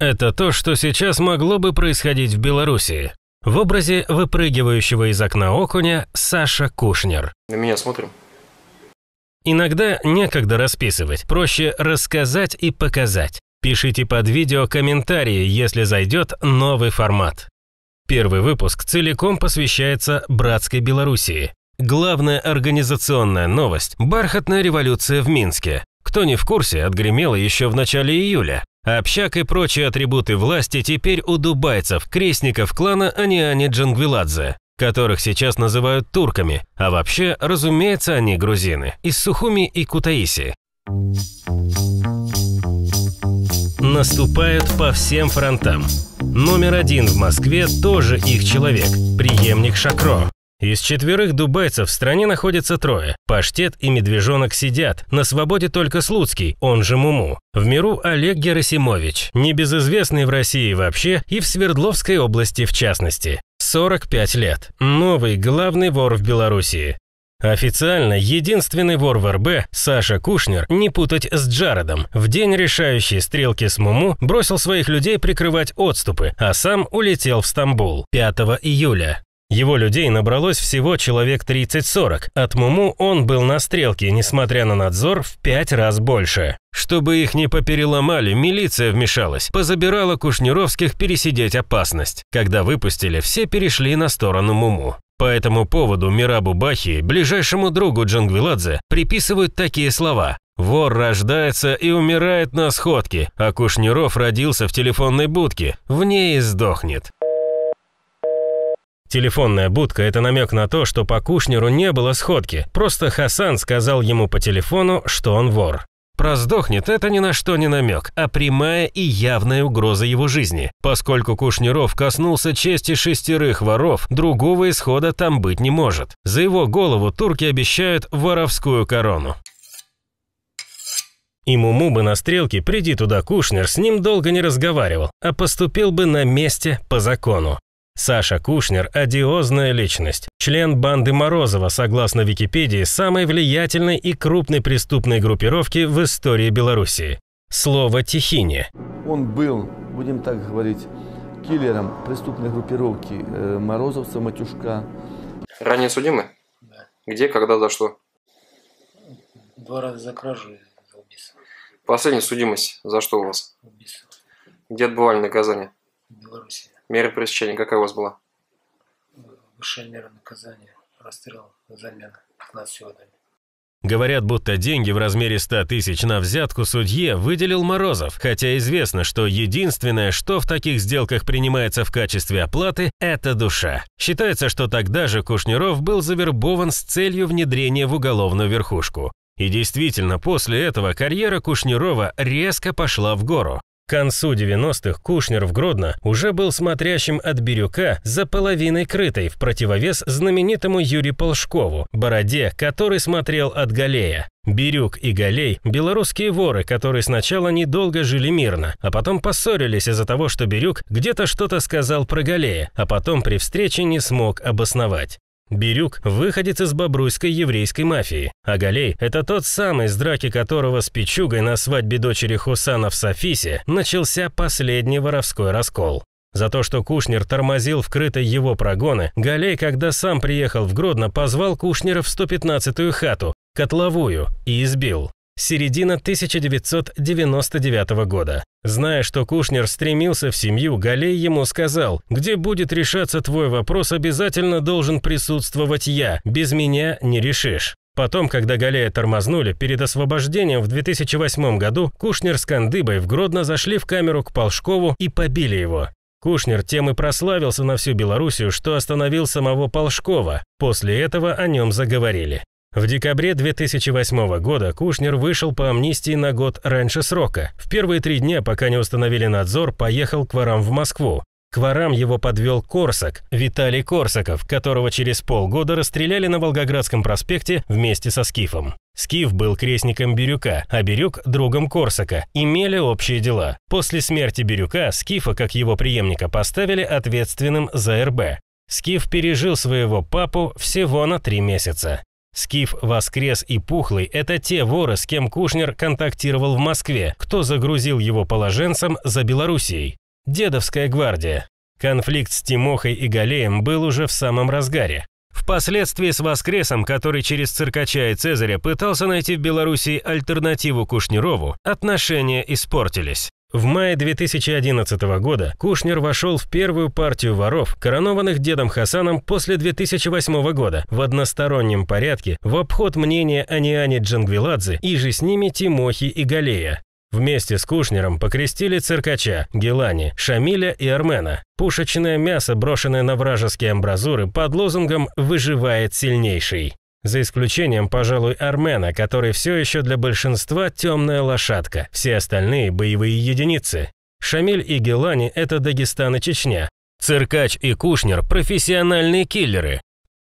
Это то, что сейчас могло бы происходить в Беларуси. В образе выпрыгивающего из окна окуня Саша Кушнер. На меня смотрим. Иногда некогда расписывать, проще рассказать и показать. Пишите под видео комментарии, если зайдет новый формат. Первый выпуск целиком посвящается братской Белоруссии. Главная организационная новость – бархатная революция в Минске. Кто не в курсе, отгремела еще в начале июля. Общак и прочие атрибуты власти теперь у дубайцев, крестников клана Аниани Джангвиладзе, которых сейчас называют турками, а вообще, разумеется, они грузины, из Сухуми и Кутаиси. Наступают по всем фронтам. Номер один в Москве тоже их человек, преемник Шакро. Из четверых дубайцев в стране находится трое. Паштет и Медвежонок сидят. На свободе только Слуцкий, он же Муму. В миру Олег Герасимович, небезызвестный в России вообще и в Свердловской области в частности. 45 лет. Новый главный вор в Белоруссии. Официально единственный вор в РБ, Саша Кушнер, не путать с Джаредом, в день решающей стрелки с Муму бросил своих людей прикрывать отступы, а сам улетел в Стамбул 5 июля. Его людей набралось всего человек 30-40. От Муму он был на стрелке, несмотря на надзор, в пять раз больше. Чтобы их не попереломали, милиция вмешалась, позабирала Кушнировских пересидеть опасность. Когда выпустили, все перешли на сторону Муму. По этому поводу Мирабу Бахи, ближайшему другу Джангвиладзе, приписывают такие слова. «Вор рождается и умирает на сходке, а Кушниров родился в телефонной будке, в ней и сдохнет». Телефонная будка – это намек на то, что по Кушнеру не было сходки, просто Хасан сказал ему по телефону, что он вор. Про сдохнет – это ни на что не намек, а прямая и явная угроза его жизни. Поскольку Кушнеров коснулся чести шестерых воров, другого исхода там быть не может. За его голову турки обещают воровскую корону. И Муму бы на стрелке, приди туда Кушнер, с ним долго не разговаривал, а поступил бы на месте по закону. Саша Кушнер – одиозная личность, член банды Морозова, согласно Википедии, самой влиятельной и крупной преступной группировки в истории Белоруссии. Слово «Тихине». Он был, будем так говорить, киллером преступной группировки э, Морозовца, Матюшка. Ранее судимы? Да. Где, когда, за что? Два раза за кражу и за убийство. Последняя судимость. За что у вас? Убийство Где отбывали наказание? в Беларуси. Мера пресечения какая у вас была? Высшая мера наказания. Расстрел, замена 15 годами. Говорят, будто деньги в размере 100 тысяч на взятку судье выделил Морозов, хотя известно, что единственное, что в таких сделках принимается в качестве оплаты, это душа. Считается, что тогда же Кушниров был завербован с целью внедрения в уголовную верхушку. И действительно, после этого карьера Кушнирова резко пошла в гору. К концу 90-х Кушнер в Гродно уже был смотрящим от Бирюка за половиной крытой в противовес знаменитому Юрию Полшкову, Бороде, который смотрел от Галея. Бирюк и Галей – белорусские воры, которые сначала недолго жили мирно, а потом поссорились из-за того, что Бирюк где-то что-то сказал про Галея, а потом при встрече не смог обосновать. Бирюк – выходец из бобруйской еврейской мафии, а Галей – это тот самый, с драки которого с Пичугой на свадьбе дочери Хусана в Софисе начался последний воровской раскол. За то, что Кушнер тормозил вкрытой его прогоны, Галей, когда сам приехал в Гродно, позвал Кушнера в 115-ю хату, котловую, и избил. Середина 1999 года. Зная, что Кушнер стремился в семью, Галей ему сказал, где будет решаться твой вопрос, обязательно должен присутствовать я, без меня не решишь. Потом, когда Галея тормознули, перед освобождением в 2008 году Кушнер с Кандыбой в Гродно зашли в камеру к Полшкову и побили его. Кушнер тем и прославился на всю Белоруссию, что остановил самого Полшкова. После этого о нем заговорили. В декабре 2008 года Кушнер вышел по амнистии на год раньше срока. В первые три дня, пока не установили надзор, поехал к ворам в Москву. К ворам его подвел Корсак, Виталий Корсаков, которого через полгода расстреляли на Волгоградском проспекте вместе со Скифом. Скиф был крестником Бирюка, а Бирюк – другом Корсака, имели общие дела. После смерти Бирюка Скифа, как его преемника, поставили ответственным за РБ. Скиф пережил своего папу всего на три месяца. Скиф, Воскрес и Пухлый – это те воры, с кем Кушнер контактировал в Москве, кто загрузил его положенцам за Белоруссией. Дедовская гвардия. Конфликт с Тимохой и Галеем был уже в самом разгаре. Впоследствии с Воскресом, который через Циркача и Цезаря пытался найти в Белоруссии альтернативу Кушнерову, отношения испортились. В мае 2011 года Кушнер вошел в первую партию воров, коронованных дедом Хасаном после 2008 года, в одностороннем порядке, в обход мнения Аниане Джангвиладзе и же с ними Тимохи и Галея. Вместе с Кушнером покрестили циркача, Гелани, Шамиля и Армена. Пушечное мясо, брошенное на вражеские амбразуры под лозунгом «Выживает сильнейший». За исключением, пожалуй, Армена, который все еще для большинства темная лошадка, все остальные боевые единицы. Шамиль и Гелани – это Дагестан и Чечня. Циркач и Кушнер – профессиональные киллеры.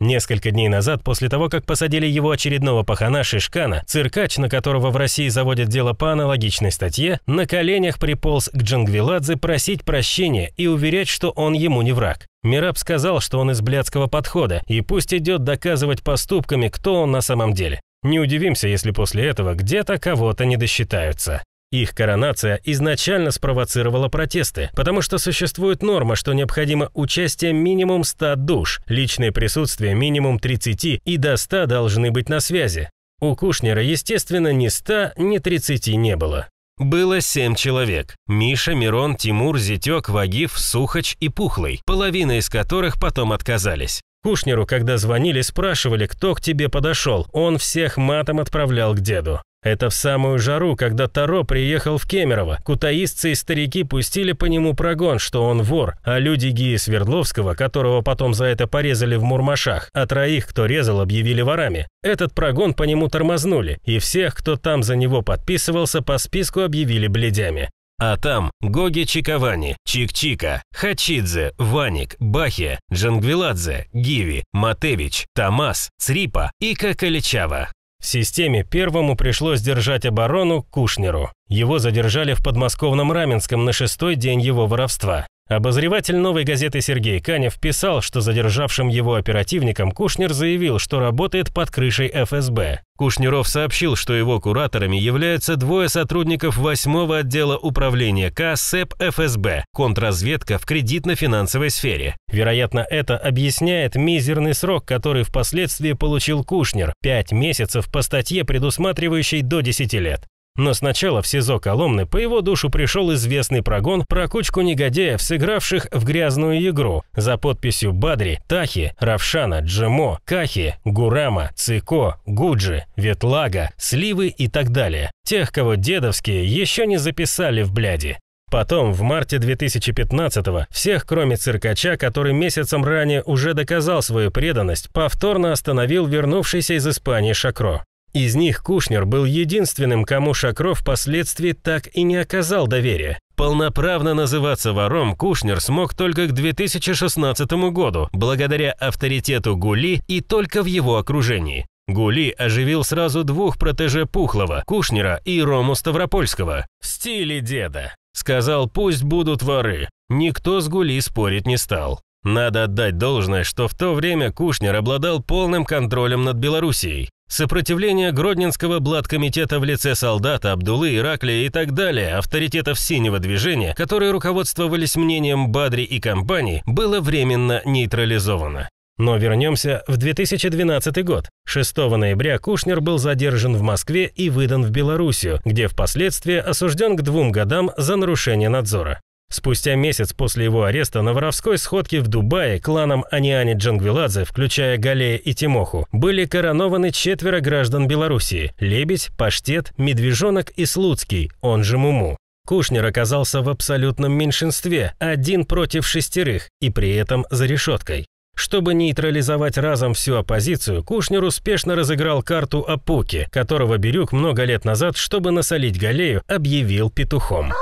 Несколько дней назад, после того, как посадили его очередного пахана Шишкана, циркач, на которого в России заводят дело по аналогичной статье, на коленях приполз к Джангвиладзе просить прощения и уверять, что он ему не враг. Мираб сказал, что он из блядского подхода, и пусть идет доказывать поступками, кто он на самом деле. Не удивимся, если после этого где-то кого-то не досчитаются. Их коронация изначально спровоцировала протесты, потому что существует норма, что необходимо участие минимум 100 душ, личное присутствие минимум 30 и до 100 должны быть на связи. У Кушнера, естественно, ни 100, ни 30 не было. Было семь человек. Миша, Мирон, Тимур, Зятек, Вагиф, Сухач и Пухлый, половина из которых потом отказались. Кушнеру, когда звонили, спрашивали, кто к тебе подошел. Он всех матом отправлял к деду. Это в самую жару, когда Таро приехал в Кемерово. Кутаистцы и старики пустили по нему прогон, что он вор, а люди Гии Свердловского, которого потом за это порезали в Мурмашах, а троих, кто резал, объявили ворами. Этот прогон по нему тормознули, и всех, кто там за него подписывался, по списку объявили бледями. А там Гоги Чиковани, Чик-Чика, Хачидзе, Ваник, Бахе, Джангвиладзе, Гиви, Матевич, Тамас, Црипа и Какаличава. Системе первому пришлось держать оборону Кушнеру. Его задержали в подмосковном Раменском на шестой день его воровства. Обозреватель «Новой газеты» Сергей Канев писал, что задержавшим его оперативником Кушнер заявил, что работает под крышей ФСБ. Кушнеров сообщил, что его кураторами являются двое сотрудников 8-го отдела управления К СЭП ФСБ, контрразведка в кредитно-финансовой сфере. Вероятно, это объясняет мизерный срок, который впоследствии получил Кушнер – 5 месяцев по статье, предусматривающей до 10 лет. Но сначала в СИЗО Коломны по его душу пришел известный прогон про кучку негодяев, сыгравших в грязную игру за подписью Бадри, Тахи, Равшана, Джемо, Кахи, Гурама, Цико, Гуджи, Ветлага, Сливы и так далее. Тех, кого дедовские еще не записали в бляди. Потом, в марте 2015-го, всех, кроме циркача, который месяцем ранее уже доказал свою преданность, повторно остановил вернувшийся из Испании Шакро. Из них Кушнер был единственным, кому Шакров впоследствии так и не оказал доверия. Полноправно называться вором Кушнер смог только к 2016 году, благодаря авторитету Гули и только в его окружении. Гули оживил сразу двух протеже Пухлова, Кушнера и Рому Ставропольского. В стиле деда. Сказал, пусть будут воры. Никто с Гули спорить не стал. Надо отдать должное, что в то время Кушнер обладал полным контролем над Белоруссией. Сопротивление Гродненского блаткомитета в лице солдата, Абдулы, Ираклия и так далее, авторитетов синего движения, которые руководствовались мнением Бадри и компании, было временно нейтрализовано. Но вернемся в 2012 год. 6 ноября Кушнер был задержан в Москве и выдан в Белоруссию, где впоследствии осужден к двум годам за нарушение надзора. Спустя месяц после его ареста на воровской сходке в Дубае кланом Аниани Джангвиладзе, включая Галея и Тимоху, были коронованы четверо граждан Белоруссии – Лебедь, Паштет, Медвежонок и Слуцкий, он же Муму. Кушнер оказался в абсолютном меньшинстве, один против шестерых, и при этом за решеткой. Чтобы нейтрализовать разом всю оппозицию, Кушнер успешно разыграл карту Апуки, которого Бирюк много лет назад, чтобы насолить Галею, объявил петухом.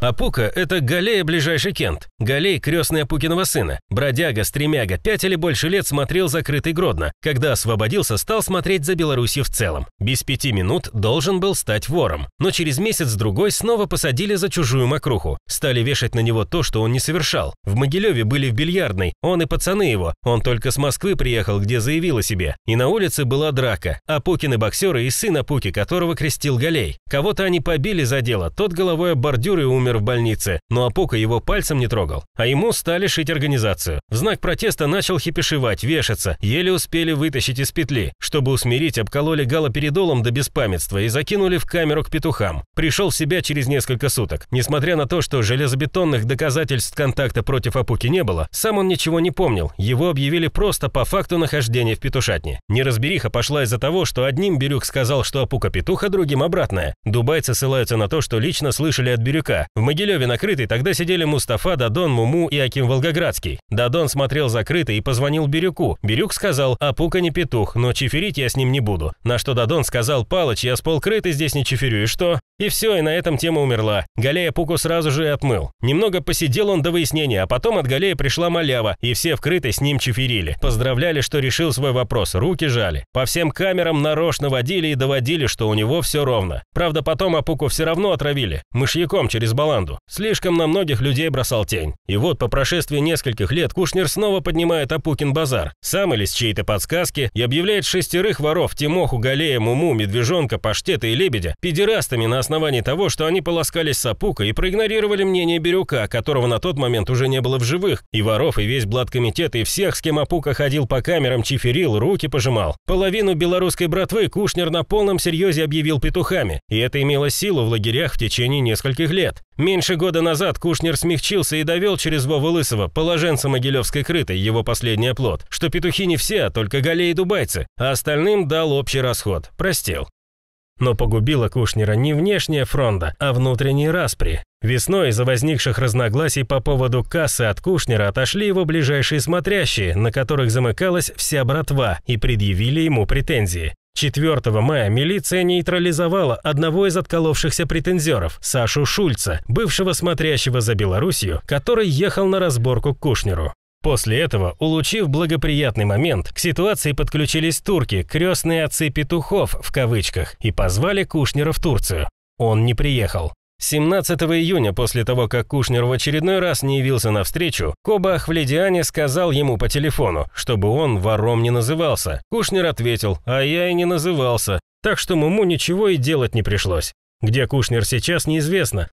Апука – это Галея ближайший Кент. Галей – крестный Апукиного сына. Бродяга, стремяга, пять или больше лет смотрел закрытый Гродно. Когда освободился, стал смотреть за Белоруссию в целом. Без пяти минут должен был стать вором. Но через месяц-другой снова посадили за чужую мокруху. Стали вешать на него то, что он не совершал. В Могилеве были в бильярдной, он и пацаны его. Он только с Москвы приехал, где заявил о себе. И на улице была драка. Апукины боксеры и сын Апуки, которого крестил Галей. Кого-то они побили за дело, тот головой об бордюр и умер в больнице, но Апука его пальцем не трогал. А ему стали шить организацию. В знак протеста начал хипишевать, вешаться, еле успели вытащить из петли. Чтобы усмирить, обкололи галоперидолом до беспамятства и закинули в камеру к петухам. Пришел в себя через несколько суток. Несмотря на то, что железобетонных доказательств контакта против Апуки не было, сам он ничего не помнил. Его объявили просто по факту нахождения в петушатне. Неразбериха пошла из-за того, что одним Бирюк сказал, что Апука петух, а другим обратное. Дубайцы ссылаются на то, что лично слышали от Бирюка. В Могилеве накрытый тогда сидели Мустафа, Дадон, Муму и Аким Волгоградский. Дадон смотрел закрытый и позвонил Бирюку. Бирюк сказал, Апука не петух, но чиферить я с ним не буду. На что Дадон сказал, Палыч, я с полкрытый здесь не чиферю, и что? И все, и на этом тема умерла. Галея Пуку сразу же и отмыл. Немного посидел он до выяснения, а потом от Галея пришла малява, и все вкрытой с ним чиферили. Поздравляли, что решил свой вопрос, руки жали. По всем камерам нарочно водили и доводили, что у него все ровно. Правда, потом Апуку все равно отравили. Мышьяком через баланду. Слишком на многих людей бросал тень. И вот по прошествии нескольких лет Кушнер снова поднимает Апукин базар. Сам или с чьей-то подсказки и объявляет шестерых воров Тимоху, Галея, Муму, Медвежонка, Паштета и Лебедя педерастами на основании того, что они полоскались с Апукой и проигнорировали мнение Бирюка, которого на тот момент уже не было в живых, и воров, и весь блаткомитет, и всех, с кем Апука ходил по камерам, чиферил, руки пожимал. Половину белорусской братвы Кушнер на полном серьезе объявил петухами, и это имело силу в лагерях в течение нескольких лет. Меньше года назад Кушнер смягчился и довел через Вову Лысого, положенца Могилевской крытой, его последний оплот, что петухи не все, а только галеи и дубайцы, а остальным дал общий расход, простил. Но погубила Кушнера не внешняя фронта, а внутренние распри. Весной из-за возникших разногласий по поводу кассы от Кушнера отошли его ближайшие смотрящие, на которых замыкалась вся братва, и предъявили ему претензии. 4 мая милиция нейтрализовала одного из отколовшихся претензеров, Сашу Шульца, бывшего смотрящего за Белоруссию, который ехал на разборку к Кушнеру. После этого, улучив благоприятный момент, к ситуации подключились турки, крестные отцы петухов в кавычках, и позвали Кушнера в Турцию. Он не приехал. 17 июня, после того, как Кушнер в очередной раз не явился на встречу, Коба Ахвледиане сказал ему по телефону, чтобы он вором не назывался. Кушнер ответил, а я и не назывался, так что Муму ничего и делать не пришлось. Где Кушнер сейчас, неизвестно.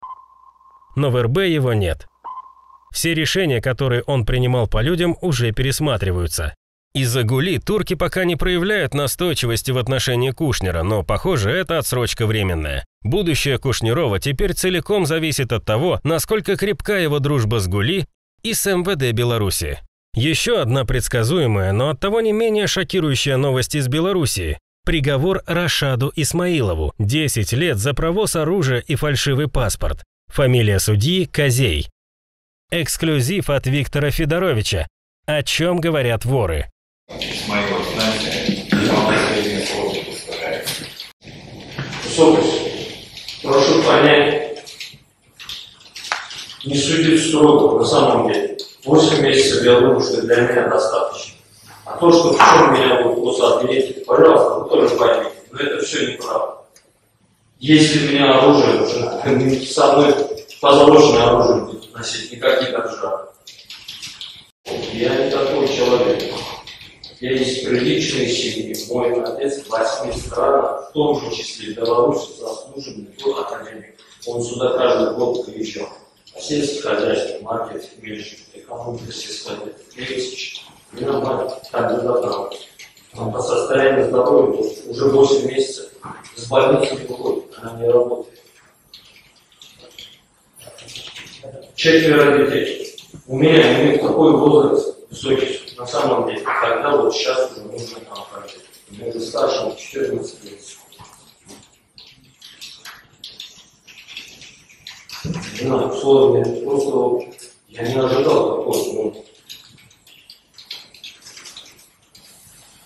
Но в РБ его нет. Все решения, которые он принимал по людям, уже пересматриваются. Из-за гули турки пока не проявляют настойчивости в отношении Кушнера, но, похоже, это отсрочка временная. Будущее Кушнерова теперь целиком зависит от того, насколько крепка его дружба с Гули и с МВД Беларуси. Еще одна предсказуемая, но оттого не менее шокирующая новость из Белоруссии. Приговор Рашаду Исмаилову. 10 лет за провоз оружия и фальшивый паспорт. Фамилия судьи Козей. Эксклюзив от Виктора Федоровича. О чем говорят воры? Высокость, прошу понять, не судить строго, на самом деле. 8 месяцев, я думаю, что для меня достаточно. А то, что в чем меня будет кусать, обвините, пожалуйста, вы тоже поймите, но это все неправда. Если у меня оружие уже, со мной позолоченное оружие будет носить, никаких отжав. Я не такой человек. Я из приличной семьи. Мой отец в восьми странах, в том же числе Беларусь, заслуженный был академик. Он сюда каждый год приезжал. А сельское хозяйство, маркетинг, менеджмент, экономика, сельскохозяйство, тысяч. И нормально, кандидат наук. Он по состоянию здоровья уже 8 месяцев с больницы не выходит, она не работает. Четверо детей. У меня, у такой возраст высокий, на самом деле, тогда вот сейчас уже нужно там прожить. Мне уже старшему 14 лет. Не знаю, просто я не ожидал такого, ну,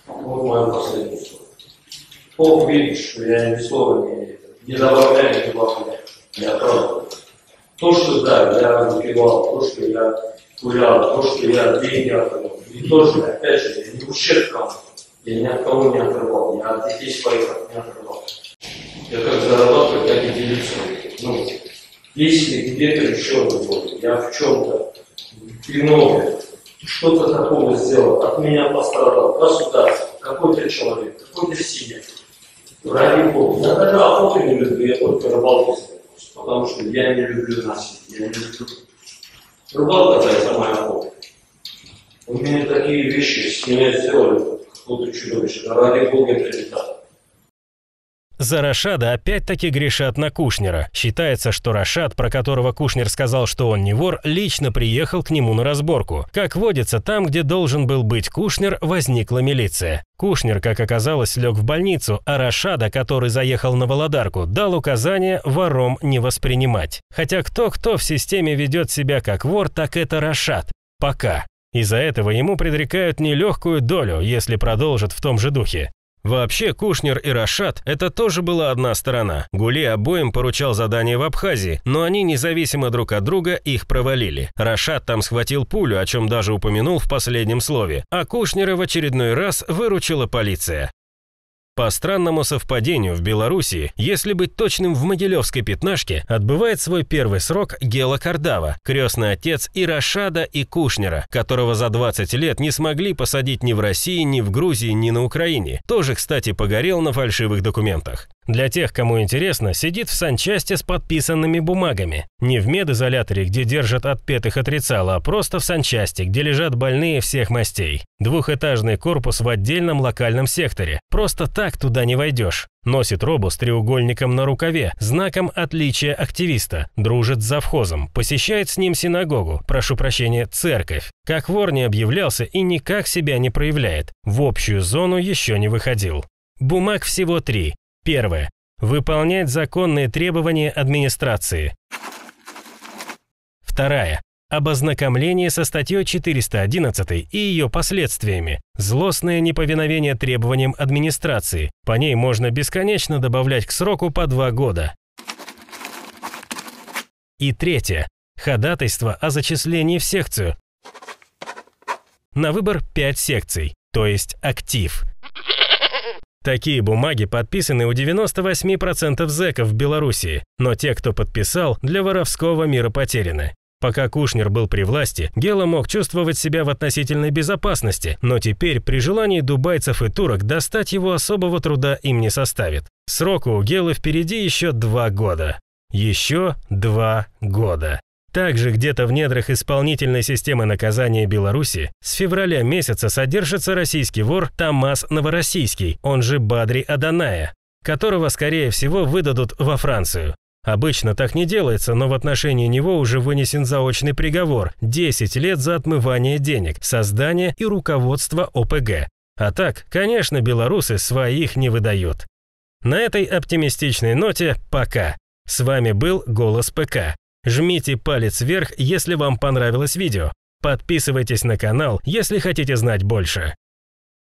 вот мое последнее слово. Бог видит, что я ни слова не, не добавляю, не добавляю. Я правда. То, что да, я выпивал, то, что я гулял, то, что я деньги отдавал. И тоже, опять же, я не ущерб кому. Я ни от кого не отрывал, я от детей своих не отрывал. Я как зарабатываю, так и делиться. Ну, если где-то еще было, я в чем-то виновен, что-то такого сделал, от меня пострадал государство, какой-то человек, какой-то семья. Ради Бога. Я даже охоту не люблю, я только рыбалку занимаюсь, потому что я не люблю насилие, я не люблю. Рыбалка – это моя охота. У меня такие вещи с меня сделали, какое-то чудовище. Ради Бога, это не. За Рашада опять-таки грешат на Кушнера. Считается, что Рашад, про которого Кушнер сказал, что он не вор, лично приехал к нему на разборку. Как водится, там, где должен был быть Кушнер, возникла милиция. Кушнер, как оказалось, лег в больницу, а Рашада, который заехал на Володарку, дал указание вором не воспринимать. Хотя кто-кто в системе ведет себя как вор, так это Рашад. Пока. Из-за этого ему предрекают нелегкую долю, если продолжит в том же духе. Вообще, Кушнер и Рашад – это тоже была одна сторона. Гули обоим поручал задание в Абхазии, но они независимо друг от друга их провалили. Рашад там схватил пулю, о чем даже упомянул в последнем слове, а Кушнера в очередной раз выручила полиция. По странному совпадению в Белоруссии, если быть точным в Могилевской пятнашке, отбывает свой первый срок Гела Кардава, крестный отец и Рашада, и Кушнера, которого за 20 лет не смогли посадить ни в России, ни в Грузии, ни на Украине. Тоже, кстати, погорел на фальшивых документах. Для тех, кому интересно, сидит в санчасти с подписанными бумагами. Не в медизоляторе, где держат отпетых отрицал, а просто в санчасти, где лежат больные всех мастей. Двухэтажный корпус в отдельном локальном секторе. Просто так туда не войдешь. Носит робу с треугольником на рукаве, знаком отличия активиста, дружит с завхозом, посещает с ним синагогу, прошу прощения, церковь. Как вор не объявлялся и никак себя не проявляет. В общую зону еще не выходил. Бумаг всего три. Первое. Выполнять законные требования администрации. Вторая. Обознакомление со статьей 411 и ее последствиями. Злостное неповиновение требованиям администрации. По ней можно бесконечно добавлять к сроку по два года. И третье. Ходатайство о зачислении в секцию. На выбор 5 секций, то есть актив. Такие бумаги подписаны у 98% зэков в Белоруссии, но те, кто подписал, для воровского мира потеряны. Пока Кушнер был при власти, Гела мог чувствовать себя в относительной безопасности, но теперь при желании дубайцев и турок достать его особого труда им не составит. Сроку у Гелы впереди еще два года. Еще два года. Также где-то в недрах исполнительной системы наказания Беларуси с февраля месяца содержится российский вор Тамас Новороссийский, он же Бадри Аданая, которого, скорее всего, выдадут во Францию. Обычно так не делается, но в отношении него уже вынесен заочный приговор – 10 лет за отмывание денег, создание и руководство ОПГ. А так, конечно, белорусы своих не выдают. На этой оптимистичной ноте пока. С вами был «Голос ПК». Жмите палец вверх, если вам понравилось видео. Подписывайтесь на канал, если хотите знать больше.